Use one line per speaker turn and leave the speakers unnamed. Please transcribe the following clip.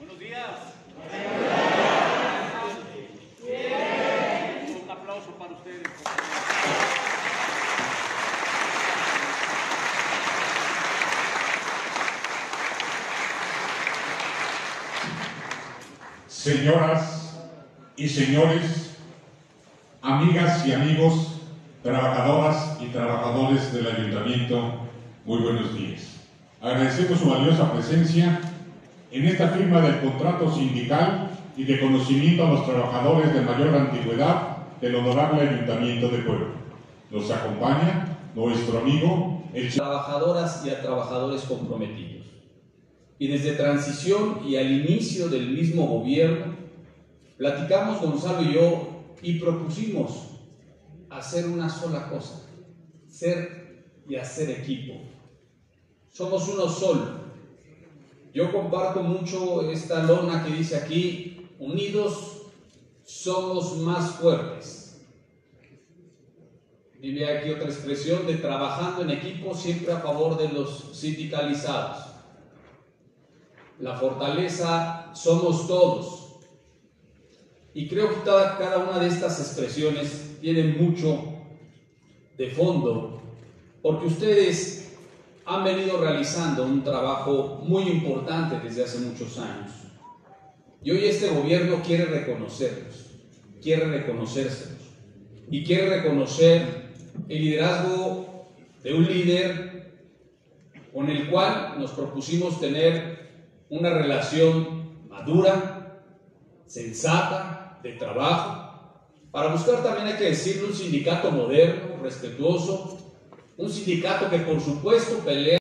Buenos días. Bien. Un aplauso para ustedes. Señoras y señores, amigas y amigos, trabajadoras y trabajadores del Ayuntamiento, muy buenos días. Agradecemos su valiosa presencia en esta firma del contrato sindical y de conocimiento a los trabajadores de mayor antigüedad del honorable ayuntamiento de Puebla. Nos acompaña nuestro amigo, el
trabajadoras y a trabajadores comprometidos. Y desde transición y al inicio del mismo gobierno, platicamos Gonzalo y yo y propusimos hacer una sola cosa, ser y hacer equipo. Somos uno solo. Yo comparto mucho esta lona que dice aquí, unidos somos más fuertes. Vive aquí otra expresión de trabajando en equipo siempre a favor de los sindicalizados. La fortaleza somos todos. Y creo que cada, una de estas expresiones tiene mucho de fondo, porque ustedes han venido realizando un trabajo muy importante desde hace muchos años. Y hoy este gobierno quiere reconocerlos, quiere reconocérselos y quiere reconocer el liderazgo de un líder con el cual nos propusimos tener una relación madura, sensata, de trabajo, para buscar también, hay que decirlo, un sindicato moderno, respetuoso, un sindicato que por supuesto pelea